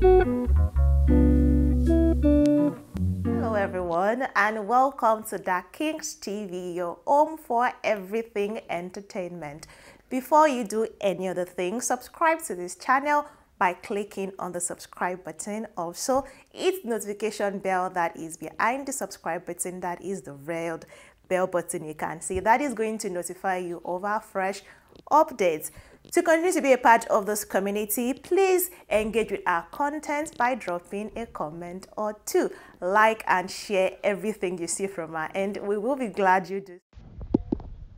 Hello, everyone, and welcome to Da Kings TV, your home for everything entertainment. Before you do any other thing, subscribe to this channel by clicking on the subscribe button. Also, hit notification bell that is behind the subscribe button, that is the red bell button you can see. That is going to notify you of our fresh updates. To continue to be a part of this community, please engage with our content by dropping a comment or two. Like and share everything you see from our end. We will be glad you do.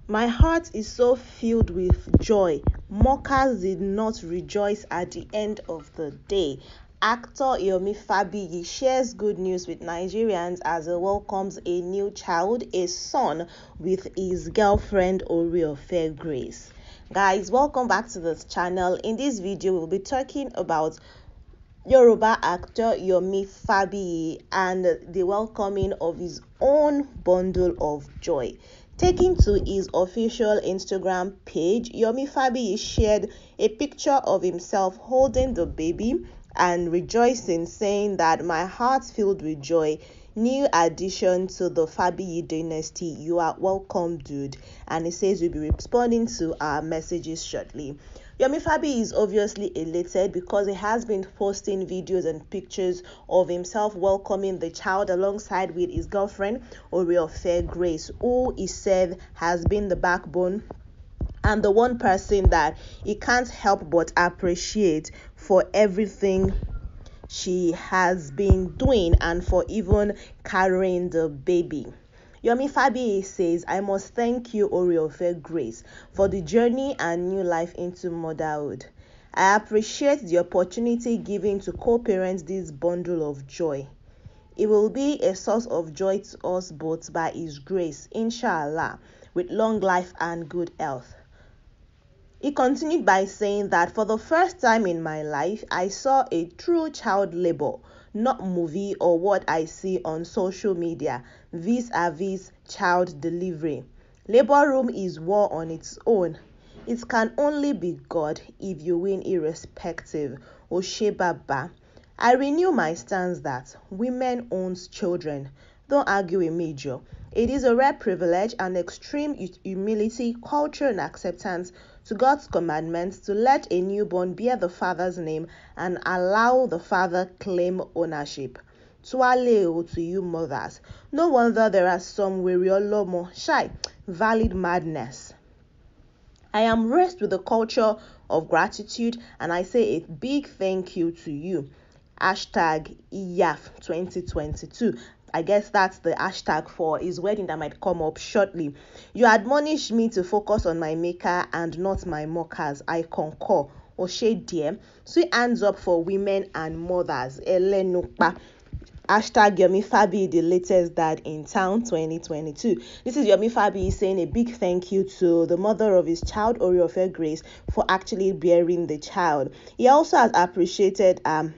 My heart is so filled with joy. Mockers did not rejoice at the end of the day. Actor Yomi Fabiyi shares good news with Nigerians as he welcomes a new child, a son, with his girlfriend Oriofe Grace. Guys, welcome back to this channel. In this video, we'll be talking about Yoruba actor Yomi fabi and the welcoming of his own bundle of joy. Taking to his official Instagram page, Yomi fabi shared a picture of himself holding the baby and rejoicing, saying that my heart filled with joy. New addition to the Fabiyi dynasty. You are welcome, dude. And he says we'll be responding to our messages shortly. Yomi Fabi is obviously elated because he has been posting videos and pictures of himself welcoming the child alongside with his girlfriend Oriofe Grace, who he said has been the backbone and the one person that he can't help but appreciate for everything she has been doing and for even carrying the baby. Yomi Fabi says, I must thank you, Oriofe Grace, for the journey and new life into motherhood. I appreciate the opportunity given to co parent this bundle of joy. It will be a source of joy to us both by His grace, inshallah, with long life and good health. He continued by saying that for the first time in my life, I saw a true child labor, not movie or what I see on social media, vis a vis child delivery. Labor room is war on its own. It can only be God if you win irrespective. Oshebaba. I renew my stance that women owns children. Don't argue with me, Joe. It is a rare privilege and extreme humility, culture, and acceptance to God's commandments to let a newborn bear the father's name and allow the father claim ownership. Tualeo to you mothers. No wonder there are some Wiriolomo shy, valid madness. I am raised with a culture of gratitude and I say a big thank you to you. Hashtag IYAF 2022. I guess that's the hashtag for his wedding that might come up shortly. You admonish me to focus on my maker and not my mockers. I concur. Oshe dear. Sweet hands up for women and mothers. Elenukpa. Hashtag Yomi Fabi, the latest dad in town 2022. This is Yomi Fabi saying a big thank you to the mother of his child, Oriofe Grace, for actually bearing the child. He also has appreciated um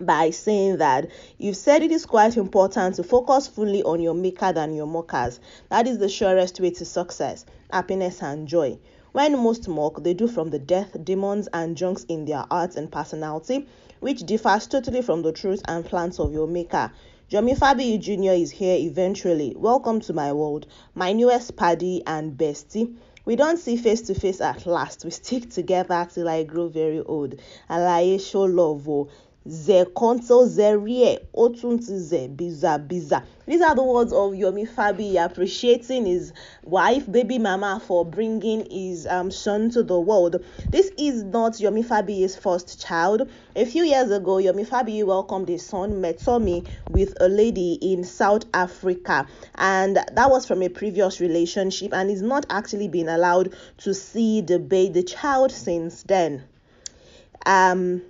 by saying that you've said it is quite important to focus fully on your maker than your mockers. That is the surest way to success, happiness, and joy. When most mock, they do from the death, demons, and junks in their arts and personality, which differs totally from the truth and plans of your maker. Yomi Fabi Jr. is here eventually. Welcome to my world, my newest paddy and bestie. We don't see face to face at last. We stick together till I grow very old. Alaye show love. Oh. Ze konto zerie otunti biza biza. These are the words of Yomi Fabi appreciating his wife, baby mama, for bringing his um, son to the world. This is not Yomi Fabi's first child. A few years ago, Yomi Fabi welcomed his son Metomi with a lady in South Africa, and that was from a previous relationship, and he's not actually been allowed to see the baby, the child since then. Um,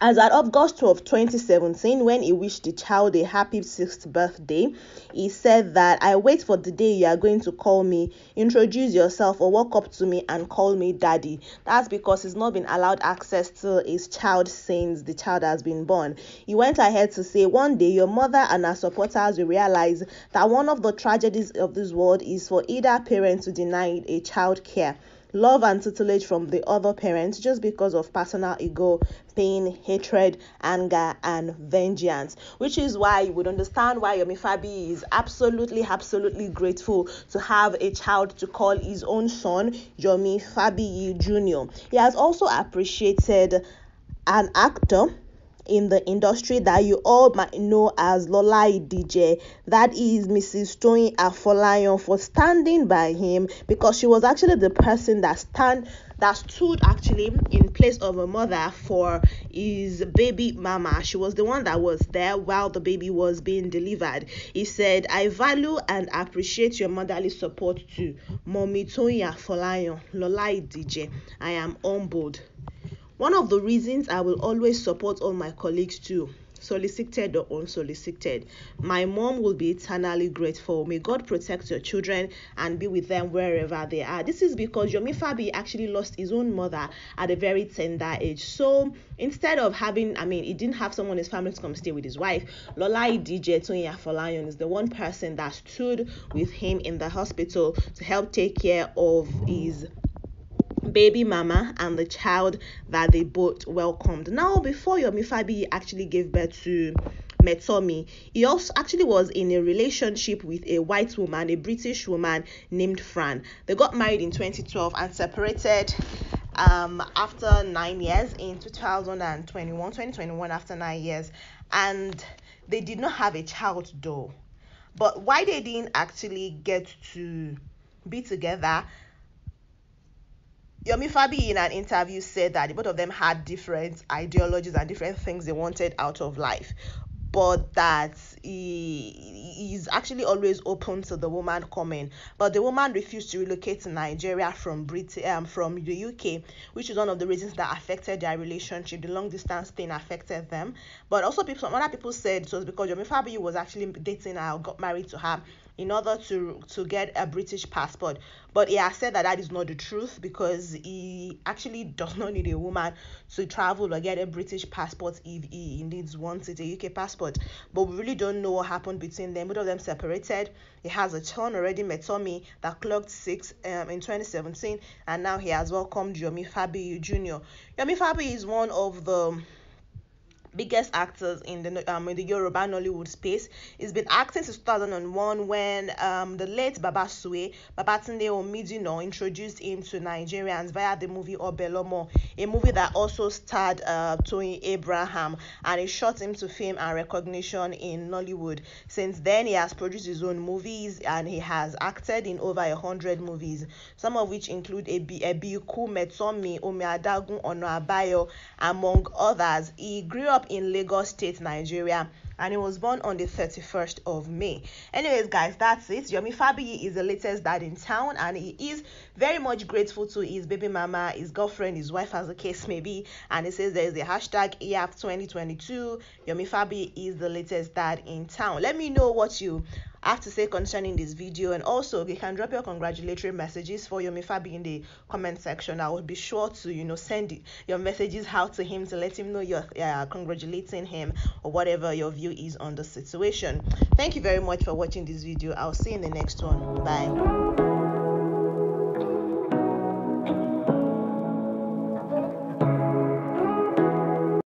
as at August 12, 2017, when he wished the child a happy sixth birthday, he said that I wait for the day you are going to call me, introduce yourself, or walk up to me and call me daddy. That's because he's not been allowed access to his child since the child has been born. He went ahead to say, One day your mother and her supporters will realize that one of the tragedies of this world is for either parent to deny a child care love and tutelage from the other parents just because of personal ego, pain, hatred, anger, and vengeance. Which is why you would understand why Yomi Fabi is absolutely, absolutely grateful to have a child to call his own son, Yomi Fabi Jr. He has also appreciated an actor in the industry that you all might know as Lola Idije. That is Mrs. Toyin Afolayan for standing by him because she was actually the person that stand that stood actually in place of a mother for his baby mama. She was the one that was there while the baby was being delivered. He said, I value and appreciate your motherly support too. Mommy Toyin Afolayan, Lola Idije. I am humbled. One of the reasons I will always support all my colleagues too, solicited or unsolicited. My mom will be eternally grateful. May God protect your children and be with them wherever they are. This is because Yomi Fabi actually lost his own mother at a very tender age. So instead of having, I mean, he didn't have someone in his family to come stay with his wife. Lola Idije Toyin Afolayan is the one person that stood with him in the hospital to help take care of his baby mama and the child that they both welcomed. Now, before Yomi Fabi actually gave birth to Metomi, he also actually was in a relationship with a white woman, a British woman named Fran. They got married in 2012 and separated um, after nine years in 2021, 2021 after nine years, and they did not have a child though. But why they didn't actually get to be together Yomi Fabi in an interview said that both of them had different ideologies and different things they wanted out of life, but that he is actually always open to the woman coming. But the woman refused to relocate to Nigeria from Britain, um, from the UK, which is one of the reasons that affected their relationship. The long distance thing affected them. But also, people, some other people said it was because Yomi Fabi was actually dating her, got married to her in order to to get a British passport. But he has said that that is not the truth because he actually does not need a woman to travel or get a British passport if he indeed wants it, a UK passport. But we really don't know what happened between them. Both of them separated. He has a child already, Metomi, that clocked six um, in 2017, and now he has welcomed Yomi Fabi Jr. Yomi Fabi is one of the biggest actors in the um in the Yoruba Nollywood space. He's been acting since 2001 when um the late Baba Suwe Babatunde Omidina introduced him to Nigerians via the movie Obelomo, a movie that also starred uh, Toyin Abraham and it shot him to fame and recognition in Nollywood. Since then, he has produced his own movies and he has acted in over a hundred movies, some of which include Ebiku, Metomi, Omiadagun, Ono Abayo, among others. He grew up in Lagos State, Nigeria and he was born on the 31st of May. Anyways, guys, that's it. Yomi Fabi is the latest dad in town, and he is very much grateful to his baby mama, his girlfriend, his wife, as the case may be. And he says there's a hashtag EAP 2022. Yomi Fabi is the latest dad in town. Let me know what you have to say concerning this video. And also you can drop your congratulatory messages for Yomi Fabi in the comment section. I will be sure to you know send your messages out to him to let him know you're uh, congratulating him or whatever your view is on the situation. Thank you very much for watching this video. I'll see you in the next one. Bye